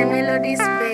melodies